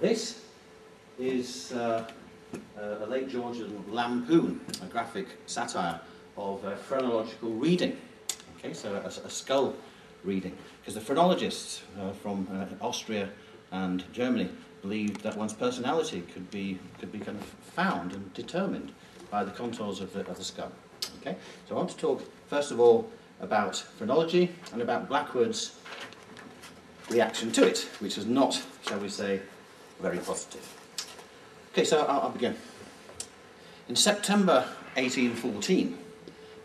This is uh, a late Georgian lampoon, a graphic satire of uh, phrenological reading. Okay, so a, a skull reading. Because the phrenologists uh, from uh, Austria and Germany believed that one's personality could be, could be kind of found and determined by the contours of the, of the skull. Okay, so I want to talk first of all about phrenology and about Blackwood's reaction to it, which is not, shall we say, very positive. Okay, so I'll, I'll begin. In September 1814,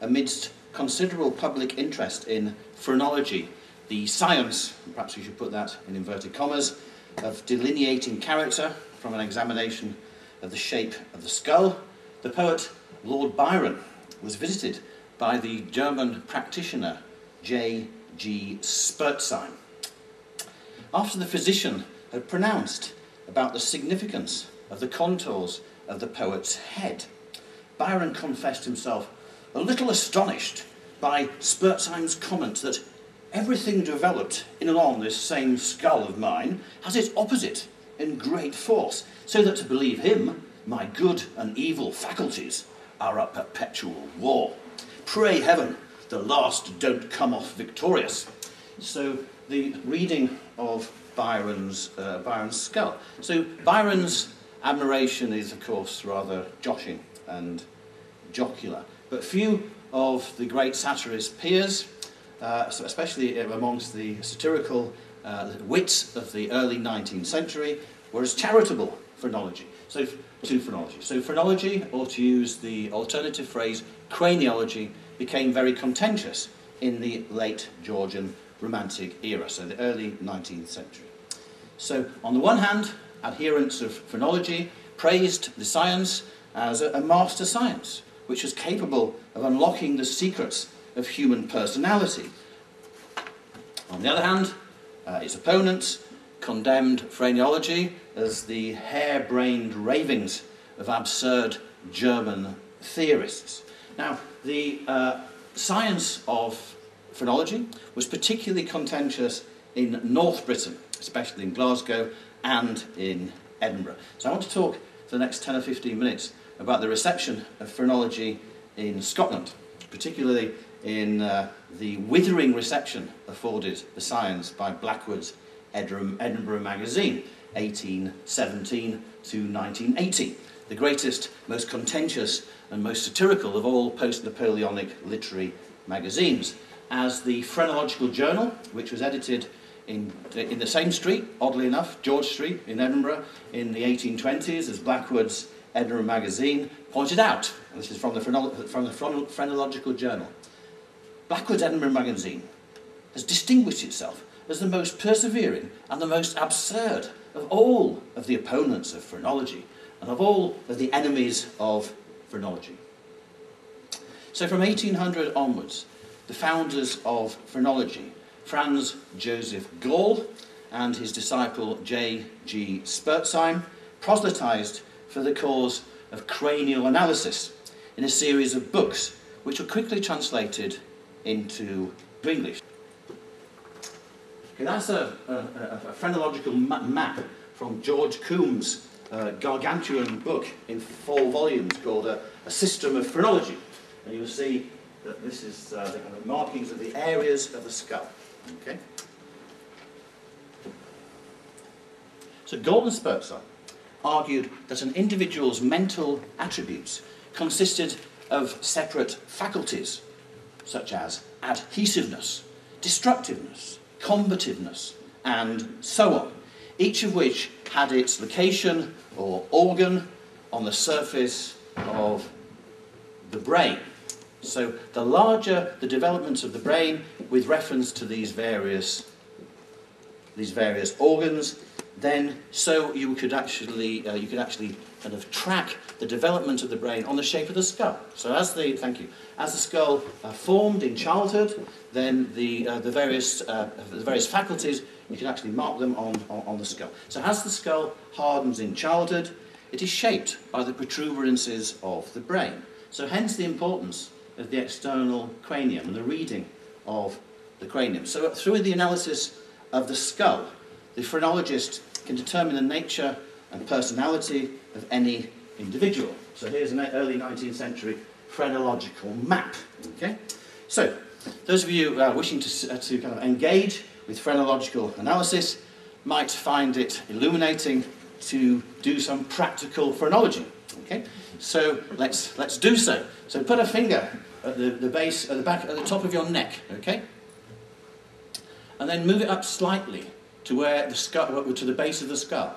amidst considerable public interest in phrenology, the science, perhaps we should put that in inverted commas, of delineating character from an examination of the shape of the skull, the poet Lord Byron was visited by the German practitioner J. G. Spurzheim. After the physician had pronounced about the significance of the contours of the poet's head, Byron confessed himself a little astonished by Spurzheim's comment that everything developed in and on this same skull of mine has its opposite in great force, so that to believe him, my good and evil faculties are at perpetual war. Pray heaven the last don't come off victorious. So the reading of Byron's, uh, Byron's skull. So Byron's admiration is, of course, rather joshing and jocular. But few of the great satirist's peers, uh, especially amongst the satirical uh, wits of the early 19th century, were as charitable phrenology. So to phrenology. So phrenology, or to use the alternative phrase, craniology, became very contentious in the late Georgian Romantic era, so the early 19th century. So on the one hand, adherents of phrenology praised the science as a, a master science, which was capable of unlocking the secrets of human personality. On the other hand, uh, its opponents condemned phrenology as the harebrained ravings of absurd German theorists. Now, the uh, science of phrenology was particularly contentious in North Britain, especially in Glasgow and in Edinburgh. So I want to talk for the next 10 or 15 minutes about the reception of phrenology in Scotland, particularly in uh, the withering reception afforded the science by Blackwood's Edinburgh Magazine, 1817 to 1980, the greatest, most contentious and most satirical of all post-Napoleonic literary magazines, as the Phrenological Journal, which was edited in, in the same street, oddly enough, George Street in Edinburgh, in the 1820s, as Blackwood's Edinburgh Magazine pointed out. And this is from the, from the Phrenological Journal. Blackwood's Edinburgh Magazine has distinguished itself as the most persevering and the most absurd of all of the opponents of phrenology and of all of the enemies of phrenology. So from 1800 onwards, the founders of phrenology, Franz Joseph Gall and his disciple J. G. Spurzheim, proselytized for the cause of cranial analysis in a series of books which were quickly translated into English. Okay, that's a, a, a phrenological ma map from George Combe's uh, gargantuan book in four volumes called uh, A System of Phrenology. And you'll see that this is uh, the kind of markings of the areas of the skull. Okay? So Gall and Spurzheim argued that an individual's mental attributes consisted of separate faculties, such as adhesiveness, destructiveness, combativeness, and so on, each of which had its location or organ on the surface of the brain. So the larger the development of the brain with reference to these various, these various organs, then so you could actually, uh, you could actually kind of track the development of the brain on the shape of the skull. So as the, thank you, as the skull uh, formed in childhood, then the, uh, the, various, uh, the various faculties, you can actually mark them on, on, on, the skull. So as the skull hardens in childhood, it is shaped by the protuberances of the brain. So hence the importance of the external cranium and the reading of the cranium. So through the analysis of the skull, the phrenologist can determine the nature and personality of any individual. So here's an early 19th century phrenological map. Okay? So, those of you uh, wishing to, uh, to kind of engage with phrenological analysis might find it illuminating to do some practical phrenology. Okay? So let's, let's do so. So put a finger at the, the base, at the back, at the top of your neck, okay? And then move it up slightly to where the skull, to the base of the skull.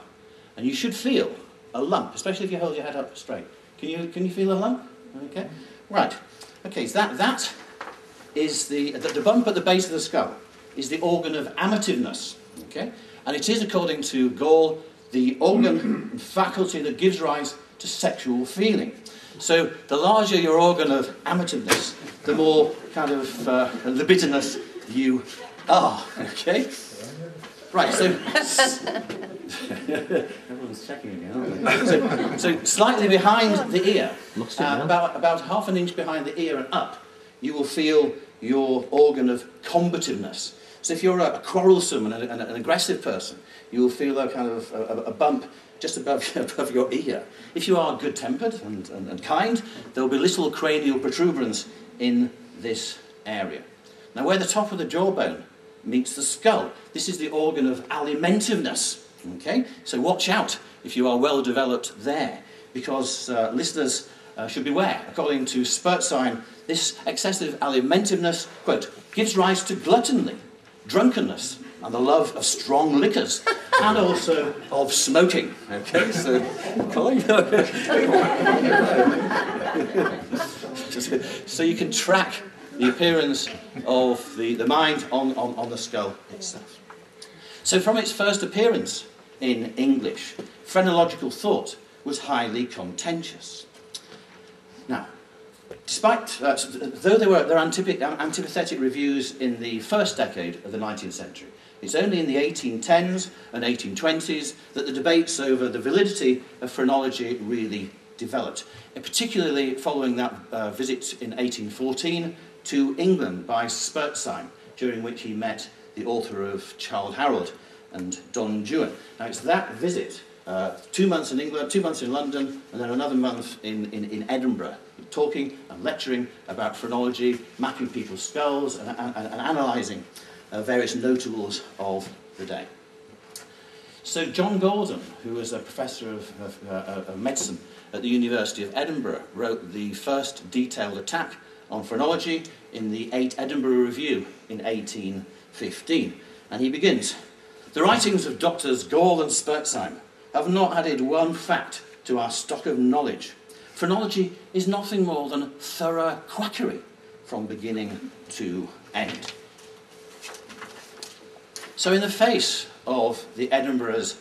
And you should feel a lump, especially if you hold your head up straight. Can you, can you feel a lump? Okay? Right. Okay, so that, that is the, the, the bump at the base of the skull is the organ of amativeness. Okay? And it is, according to Gall, the organ and faculty that gives rise to sexual feeling. So the larger your organ of amativeness, the more kind of uh, libidinous you are. Okay? Right, so. Everyone's checking again, so, so, slightly behind the ear, uh, about, about half an inch behind the ear and up, you will feel your organ of combativeness. So if you're a, a quarrelsome and, an aggressive person, you will feel a kind of a, a bump just above, above your ear. If you are good-tempered and, and, and kind, there will be little cranial protuberance in this area. Now, where the top of the jawbone meets the skull, this is the organ of alimentiveness. Okay? So watch out if you are well developed there, because uh, listeners uh, should beware. According to Spurzheim, this excessive alimentiveness, quote, gives rise to gluttony, drunkenness, and the love of strong liquors, and also of smoking. Okay, so, so you can track the appearance of the, the mind on, on, on the skull itself. So, from its first appearance in English, phrenological thought was highly contentious. Despite, uh, though there were there antipathetic reviews in the first decade of the 19th century, it's only in the 1810s and 1820s that the debates over the validity of phrenology really developed, particularly following that uh, visit in 1814 to England by Spurzheim, during which he met the author of Childe Harold and Don Juan. Now, it's that visit, uh, two months in England, two months in London, and then another month in, in, in Edinburgh, talking and lecturing about phrenology, mapping people's skulls, and, and, and analysing uh, various notables of the day. So John Gordon, who was a professor of, of, uh, of medicine at the University of Edinburgh, wrote the first detailed attack on phrenology in the 8 Edinburgh Review in 1815. And he begins, The writings of Doctors Gall and Spurzheim have not added one fact to our stock of knowledge. Phrenology is nothing more than thorough quackery from beginning to end. So, in the face of the Edinburgh's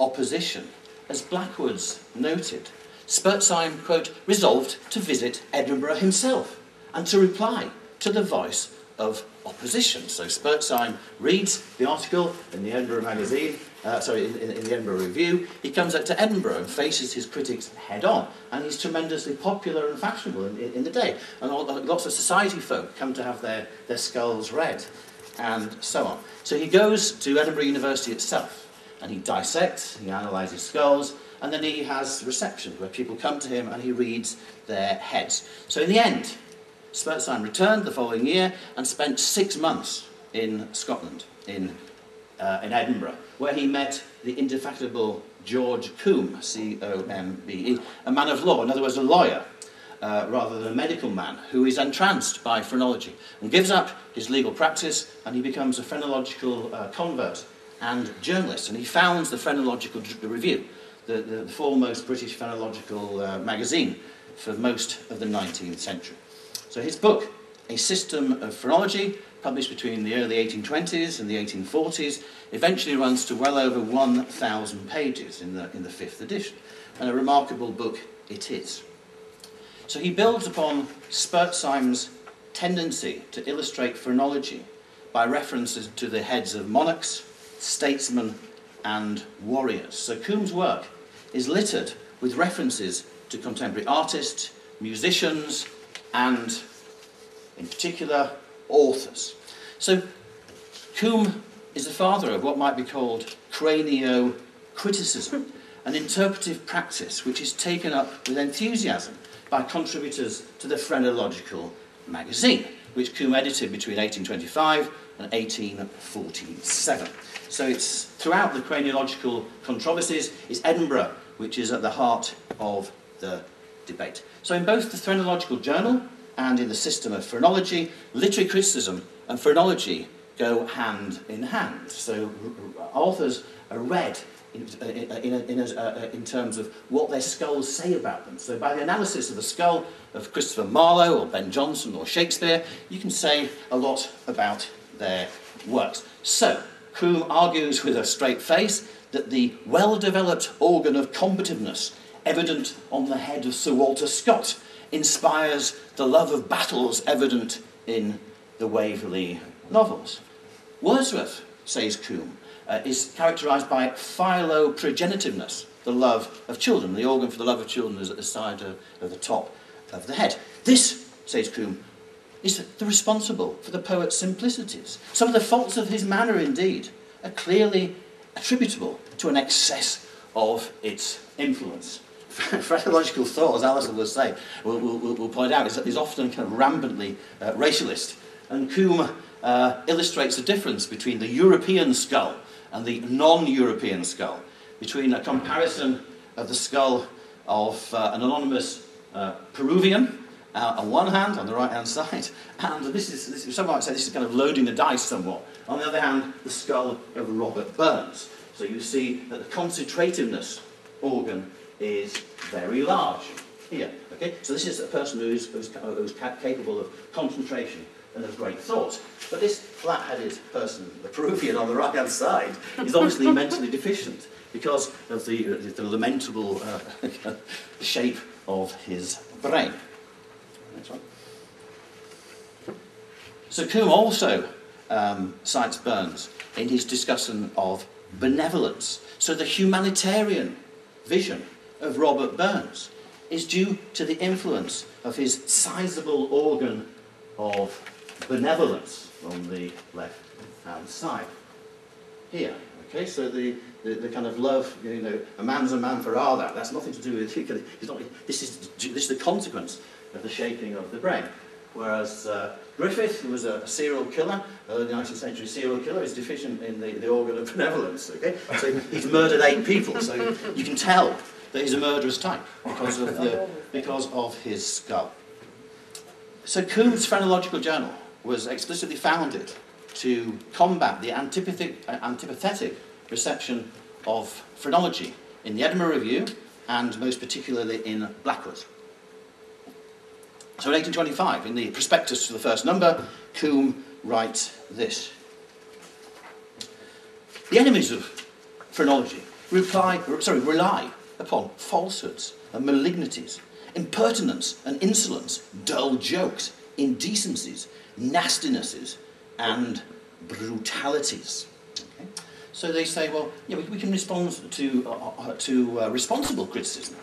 opposition, as Blackwood's noted, Spurzheim, quote, resolved to visit Edinburgh himself and to reply to the voice of opposition. So Spurzheim reads the article in the Edinburgh Magazine, uh, sorry, in, in, the Edinburgh Review. He comes up to Edinburgh and faces his critics head on. And he's tremendously popular and fashionable in, in, in the day. And all, lots of society folk come to have their, their skulls read and so on. So he goes to Edinburgh University itself and he dissects, he analyses skulls, and then he has receptions where people come to him and he reads their heads. So in the end, Spurzheim returned the following year and spent six months in Scotland, in, uh, in Edinburgh, where he met the indefatigable George Combe, C O M B E, a man of law, in other words, a lawyer, uh, rather than a medical man who is entranced by phrenology and gives up his legal practice and he becomes a phrenological uh, convert and journalist. And he founds the Phrenological Review, the, the, the foremost British phrenological uh, magazine for most of the 19th century. So his book, A System of Phrenology, published between the early 1820s and the 1840s, eventually runs to well over 1,000 pages in the, in the fifth edition. And a remarkable book it is. So he builds upon Spurzheim's tendency to illustrate phrenology by references to the heads of monarchs, statesmen, and warriors. So Combe's work is littered with references to contemporary artists, musicians, and, in particular, authors. So Combe is the father of what might be called cranio-criticism, an interpretive practice which is taken up with enthusiasm by contributors to the Phrenological magazine, which Combe edited between 1825 and 1847. So it's throughout the craniological controversies, it's Edinburgh which is at the heart of the debate. So in both the Phrenological Journal and in the system of phrenology, literary criticism and phrenology go hand in hand. So authors are read in, uh, in, uh, in, uh, uh, in, terms of what their skulls say about them. So by the analysis of the skull of Christopher Marlowe or Ben Jonson or Shakespeare, you can say a lot about their works. So, Combe argues with a straight face that the well-developed organ of combativeness evident on the head of Sir Walter Scott inspires the love of battles evident in the Waverley novels. Wordsworth, says Combe, uh, is characterised by philoprogenitiveness, the love of children. The organ for the love of children is at the side of, of the top of the head. This, says Combe, is the responsible for the poet's simplicities. Some of the faults of his manner, indeed, are clearly attributable to an excess of its influence. Phrenological thought, as Alison will say, will, will, will point out, is, is often kind of rampantly uh, racialist. And Combe uh, illustrates the difference between the European skull and the non-European skull, between a comparison of the skull of uh, an anonymous uh, Peruvian uh, on one hand, on the right hand side, and this is, this, some might say this is kind of loading the dice somewhat. On the other hand, the skull of Robert Burns. So you see that the concentrativeness organ is very large here. Okay? So this is a person who's, who's, who's capable of concentration and of great thought. But this flat-headed person, the Peruvian on the right-hand side, is obviously mentally deficient because of the, the lamentable uh, shape of his brain. Next one. So Combe also um, cites Burns in his discussion of benevolence. So the humanitarian vision of Robert Burns is due to the influence of his sizable organ of benevolence on the left hand side. Here, okay, so the, the, the, kind of love, you know, a man's a man for all that, that's nothing to do with, not, this, is, this is the consequence of the shaping of the brain. Whereas uh, Griffith, who was a serial killer, early 19th century serial killer, is deficient in the, the organ of benevolence. Okay? So he's murdered eight people. So you can tell that he's a murderous type because of, the, because of his skull. So Combe's Phrenological Journal was explicitly founded to combat the antipathetic, uh, antipathetic reception of phrenology in the Edinburgh Review and most particularly in Blackwood. So in 1825, in the prospectus to the first number, Combe writes this. The enemies of phrenology reply, sorry, rely upon falsehoods and malignities, impertinence and insolence, dull jokes, indecencies, nastinesses, and brutalities. Okay? So they say, well, yeah, we, we can respond to, uh, uh, to uh, responsible criticism,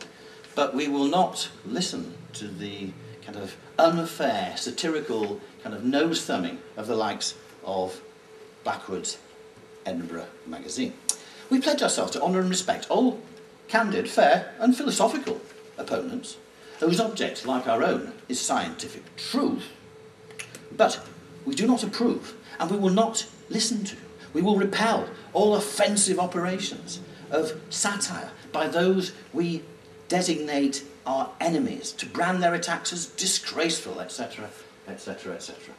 but we will not listen to the kind of unfair, satirical kind of nose thumbing of the likes of Blackwood's Edinburgh magazine. We pledge ourselves to honour and respect all candid, fair, and philosophical opponents whose object, like our own, is scientific truth. But we do not approve, and we will not listen to. We will repel all offensive operations of satire by those we designate our enemies, to brand their attacks as disgraceful, etc., etc., etc.